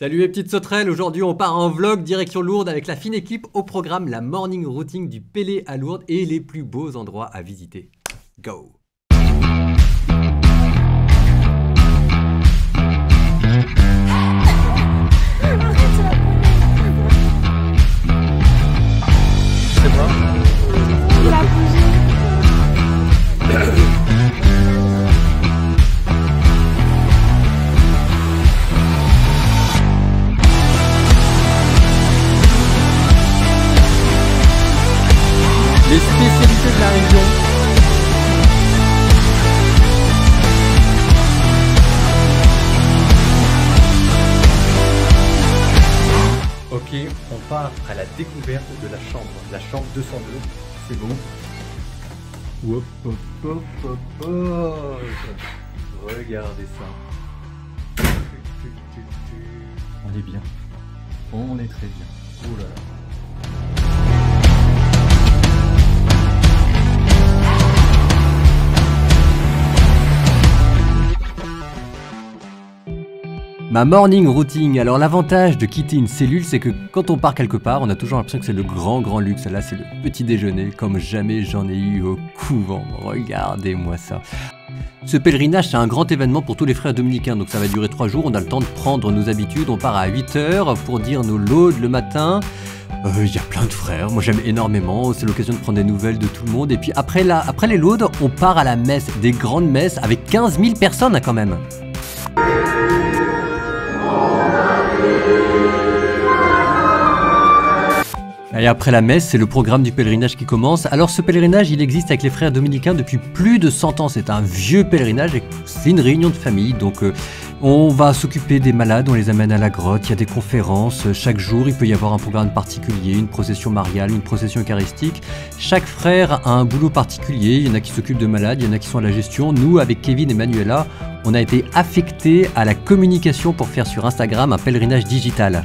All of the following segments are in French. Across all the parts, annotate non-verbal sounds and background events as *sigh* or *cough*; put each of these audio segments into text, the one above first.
Salut les petites sauterelles, aujourd'hui on part en vlog direction Lourdes avec la fine équipe au programme la morning routine du Pélé à Lourdes et les plus beaux endroits à visiter. Go 202. C'est bon. Hop, hop, hop, hop, hop. Regardez ça. On est bien. On est très bien. Oh là là. Ma morning routine. Alors l'avantage de quitter une cellule, c'est que quand on part quelque part, on a toujours l'impression que c'est le grand grand luxe. Là, c'est le petit déjeuner, comme jamais j'en ai eu au couvent. Regardez-moi ça. Ce pèlerinage, c'est un grand événement pour tous les frères dominicains, donc ça va durer trois jours. On a le temps de prendre nos habitudes. On part à 8 heures pour dire nos laudes le matin. Euh, Il y a plein de frères, moi j'aime énormément, c'est l'occasion de prendre des nouvelles de tout le monde. Et puis après, là, après les laudes, on part à la messe, des grandes messes avec 15 000 personnes hein, quand même. Et après la messe, c'est le programme du pèlerinage qui commence. Alors ce pèlerinage, il existe avec les frères dominicains depuis plus de 100 ans. C'est un vieux pèlerinage et c'est une réunion de famille. Donc euh, on va s'occuper des malades, on les amène à la grotte, il y a des conférences. Chaque jour, il peut y avoir un programme particulier, une procession mariale, une procession eucharistique. Chaque frère a un boulot particulier. Il y en a qui s'occupent de malades, il y en a qui sont à la gestion. Nous, avec Kevin et Manuela, on a été affectés à la communication pour faire sur Instagram un pèlerinage digital.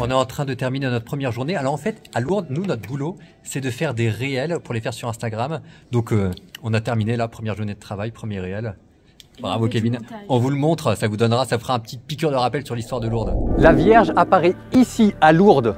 On est en train de terminer notre première journée. Alors en fait, à Lourdes, nous, notre boulot, c'est de faire des réels pour les faire sur Instagram. Donc euh, on a terminé la première journée de travail, premier réel. Bravo Kevin. On vous le montre, ça vous donnera, ça fera un petit piqûre de rappel sur l'histoire de Lourdes. La Vierge apparaît ici à Lourdes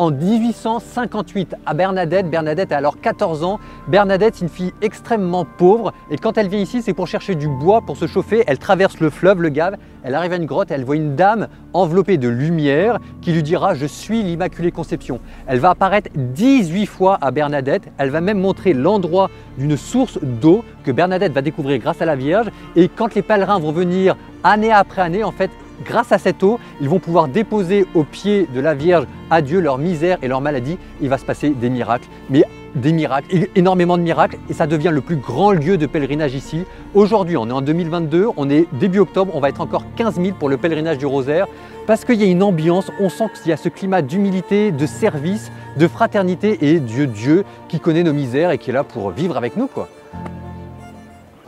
en 1858 à Bernadette. Bernadette a alors 14 ans. Bernadette, c'est une fille extrêmement pauvre et quand elle vient ici, c'est pour chercher du bois pour se chauffer. Elle traverse le fleuve, le Gave. Elle arrive à une grotte elle voit une dame enveloppée de lumière qui lui dira Je suis l'Immaculée Conception. Elle va apparaître 18 fois à Bernadette. Elle va même montrer l'endroit d'une source d'eau que Bernadette va découvrir grâce à la Vierge. Et quand les pèlerins vont venir année après année, en fait, grâce à cette eau, ils vont pouvoir déposer au pied de la Vierge à Dieu leur misère et leur maladie. Il va se passer des miracles, mais des miracles, énormément de miracles, et ça devient le plus grand lieu de pèlerinage ici. Aujourd'hui, on est en 2022, on est début octobre, on va être encore 15 000 pour le pèlerinage du rosaire, parce qu'il y a une ambiance, on sent qu'il y a ce climat d'humilité, de service, de fraternité, et Dieu, Dieu, qui connaît nos misères et qui est là pour vivre avec nous. quoi.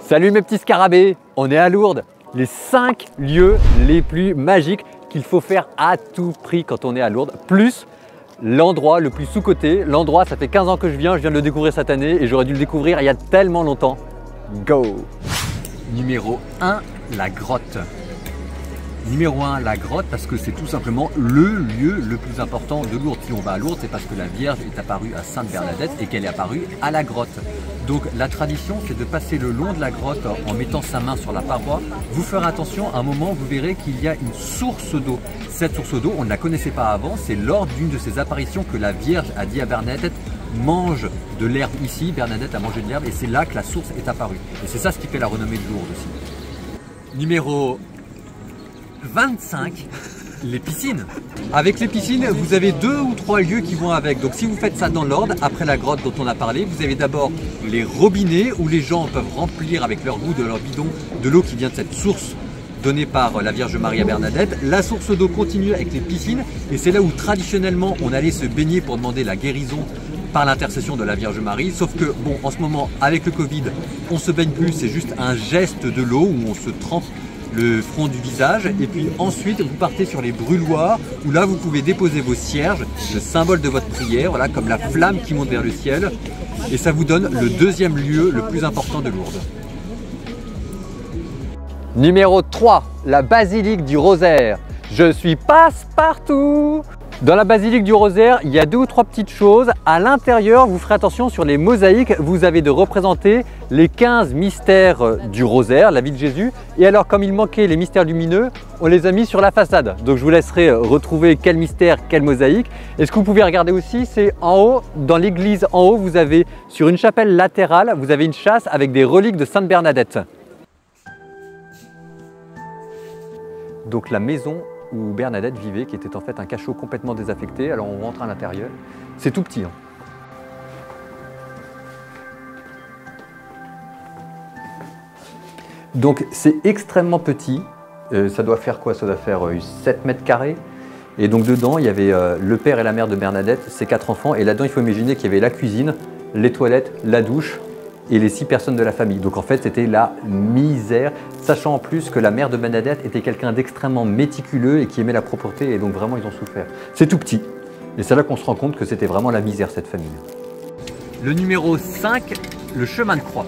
Salut mes petits scarabées, on est à Lourdes les 5 lieux les plus magiques qu'il faut faire à tout prix quand on est à Lourdes, plus l'endroit le plus sous-coté. L'endroit, ça fait 15 ans que je viens, je viens de le découvrir cette année et j'aurais dû le découvrir il y a tellement longtemps. Go Numéro 1, la grotte. Numéro 1, la grotte, parce que c'est tout simplement le lieu le plus important de Lourdes. Si on va à Lourdes, c'est parce que la Vierge est apparue à Sainte-Bernadette et qu'elle est apparue à la grotte. Donc la tradition, c'est de passer le long de la grotte en mettant sa main sur la paroi. Vous ferez attention, à un moment, vous verrez qu'il y a une source d'eau. Cette source d'eau, on ne la connaissait pas avant, c'est lors d'une de ces apparitions que la Vierge a dit à Bernadette mange de l'herbe ici, Bernadette a mangé de l'herbe et c'est là que la source est apparue. Et c'est ça ce qui fait la renommée de Lourdes aussi. Numéro 25, les piscines. Avec les piscines, vous avez deux ou trois lieux qui vont avec. Donc si vous faites ça dans l'ordre, après la grotte dont on a parlé, vous avez d'abord les robinets où les gens peuvent remplir avec leur goût de leur bidon de l'eau qui vient de cette source donnée par la Vierge Marie à Bernadette. La source d'eau continue avec les piscines et c'est là où traditionnellement on allait se baigner pour demander la guérison par l'intercession de la Vierge Marie. Sauf que, bon, en ce moment, avec le Covid, on se baigne plus, c'est juste un geste de l'eau où on se trempe le front du visage et puis ensuite vous partez sur les brûloirs où là vous pouvez déposer vos cierges, le symbole de votre prière, voilà comme la flamme qui monte vers le ciel et ça vous donne le deuxième lieu le plus important de Lourdes. Numéro 3, la basilique du Rosaire. Je suis passe-partout Dans la basilique du Rosaire, il y a deux ou trois petites choses. À l'intérieur, vous ferez attention sur les mosaïques. Vous avez de représenter les 15 mystères du Rosaire, la vie de Jésus. Et alors, comme il manquait les mystères lumineux, on les a mis sur la façade. Donc je vous laisserai retrouver quel mystère, quelle mosaïque. Et ce que vous pouvez regarder aussi, c'est en haut, dans l'église en haut, vous avez sur une chapelle latérale, vous avez une chasse avec des reliques de Sainte Bernadette. Donc la maison où Bernadette vivait, qui était en fait un cachot complètement désaffecté. Alors on rentre à l'intérieur. C'est tout petit. Hein. Donc c'est extrêmement petit. Euh, ça doit faire quoi? Ça doit faire 7 euh, mètres carrés. Et donc dedans, il y avait euh, le père et la mère de Bernadette, ses quatre enfants. Et là-dedans, il faut imaginer qu'il y avait la cuisine, les toilettes, la douche, et les six personnes de la famille. Donc en fait, c'était la misère, sachant en plus que la mère de Bernadette était quelqu'un d'extrêmement méticuleux et qui aimait la propreté, et donc vraiment, ils ont souffert. C'est tout petit. Et c'est là qu'on se rend compte que c'était vraiment la misère, cette famille. Le numéro 5, le chemin de croix.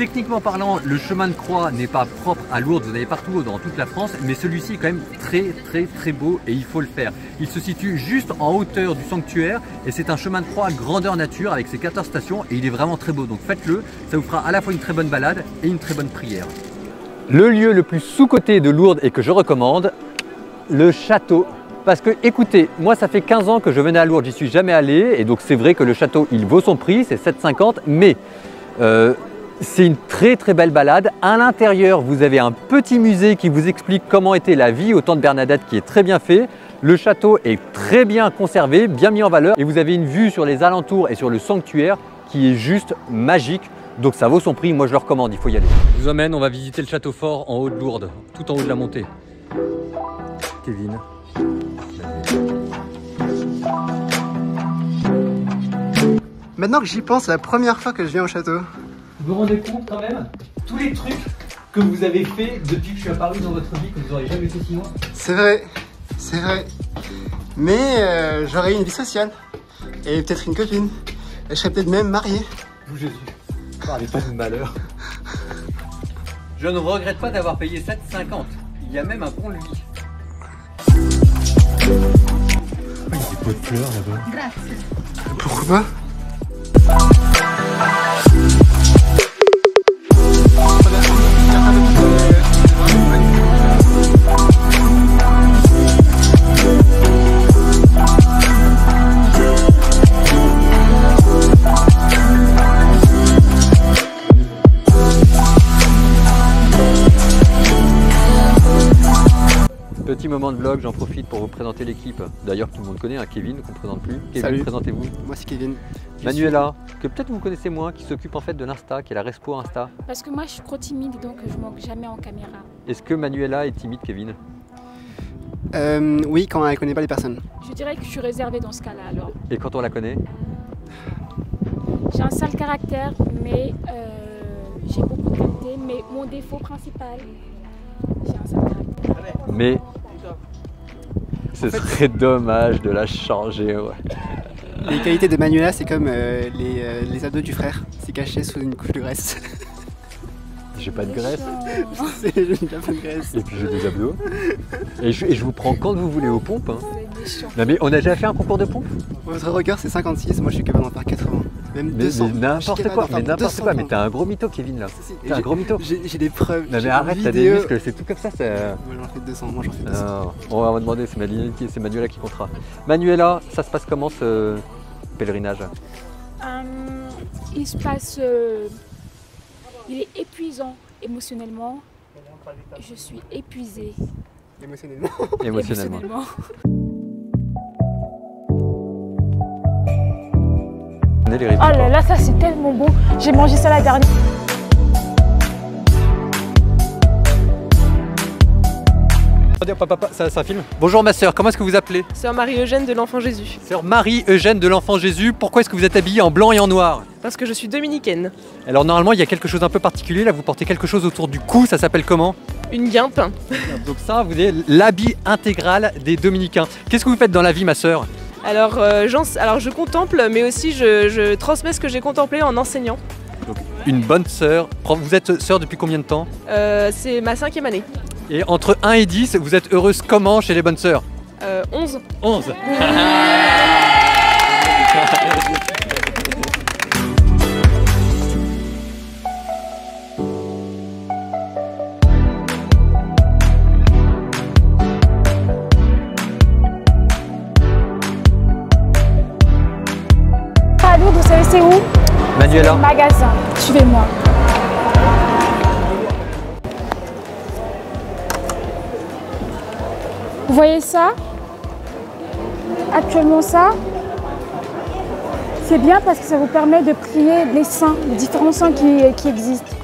Techniquement parlant, le chemin de croix n'est pas propre à Lourdes, vous en avez partout dans toute la France, mais celui-ci est quand même très très très beau et il faut le faire. Il se situe juste en hauteur du sanctuaire et c'est un chemin de croix grandeur nature avec ses 14 stations et il est vraiment très beau. Donc faites-le, ça vous fera à la fois une très bonne balade et une très bonne prière. Le lieu le plus sous-coté de Lourdes et que je recommande, le château parce que écoutez, moi ça fait 15 ans que je venais à Lourdes, j'y suis jamais allé et donc c'est vrai que le château il vaut son prix, c'est 7,50 mais euh, c'est une très très belle balade. À l'intérieur, vous avez un petit musée qui vous explique comment était la vie au temps de Bernadette qui est très bien fait. Le château est très bien conservé, bien mis en valeur et vous avez une vue sur les alentours et sur le sanctuaire qui est juste magique. Donc ça vaut son prix, moi je le recommande, il faut y aller. Je vous emmène, on va visiter le château fort en haut de Lourdes, tout en haut de la montée. Kevin. Maintenant que j'y pense, c'est la première fois que je viens au château. Vous vous rendez compte quand même Tous les trucs que vous avez fait depuis que je suis apparu dans votre vie que vous n'aurez jamais fait sinon C'est vrai, c'est vrai. Mais euh, j'aurais une vie sociale. Et peut-être une copine. Et je serais peut-être même marié. Vous Jésus, parlez pas de malheur. Je ne regrette pas d'avoir payé 7,50. Il y a même un pont lui. Oh, il y a des pots de fleurs là-bas. Pourquoi Petit moment de vlog, j'en profite pour vous présenter l'équipe. D'ailleurs, tout le monde connaît, hein, Kevin, qu'on ne présente plus. Kevin, présentez-vous. Moi, c'est Kevin. Manuela, que peut-être vous connaissez moins, qui s'occupe en fait de l'Insta, qui est la Respo Insta. Parce que moi, je suis trop timide, donc je manque jamais en caméra. Est-ce que Manuela est timide, Kevin? Euh, Oui, quand elle ne connaît pas les personnes. Je dirais que je suis réservée dans ce cas-là, alors. Et quand on la connaît? J'ai un sale caractère, mais euh, j'ai beaucoup de qualités. Mais mon défaut principal, j'ai un sale caractère. Mais ce serait dommage de la changer, ouais. Les qualités de Manuela, c'est comme euh, les, euh, les abdos du frère. C'est caché sous une couche de graisse. J'ai pas de graisse. *laughs* C'est j'ai pas de graisse. Et puis j'ai des abdos. Et je, et je vous prends quand vous voulez aux pompes. Hein. Non mais on a déjà fait un concours de pompes? Votre record c'est 56, moi je suis capable d'en faire 80. Même Mais, 200. mais n'importe quoi, mais n'importe quoi. Mais t'es un gros mytho, Kevin là. Si, si. T'es un J'ai- gros mytho. J'ai des preuves. Non mais arrête, t'as des muscles, c'est tout comme ça. c'est- Moi j'en fais 200, moi j'en fais 200. Non, on va demander, c'est Manuela qui, c'est Manuela qui comptera. Manuela, ça se passe comment ce pèlerinage? Hum, il se passe. euh, il est épuisant émotionnellement. Je suis épuisée Émotionnellement. émotionnellement *laughs* Prenez les Oh là là, ça c'est tellement beau. J'ai mangé ça la dernière. Ça, ça filme. Bonjour ma sœur, comment est-ce que vous appelez? Sœur Marie-Eugène de l'Enfant Jésus. Sœur Marie-Eugène de l'Enfant Jésus, pourquoi est-ce que vous êtes habillée en blanc et en noir? Parce que je suis dominicaine. Alors normalement il y a quelque chose d'un peu particulier, là vous portez quelque chose autour du cou, ça s'appelle comment? Une guimpe. Donc ça, vous avez l'habit intégral des dominicains. Qu'est-ce que vous faites dans la vie ma sœur? Alors, euh, alors je contemple, mais aussi je, je transmets ce que j'ai contemplé en enseignant. Une bonne sœur. Vous êtes sœur depuis combien de temps Euh, c'est ma cinquième année. Et entre 1 et 10, vous êtes heureuse comment chez les bonnes sœurs Euh, 11. 11. *laughs* savez c'est où Manuela Magasin. Suivez-moi. Vous voyez ça Actuellement ça C'est bien parce que ça vous permet de prier les saints, les différents saints qui, qui existent.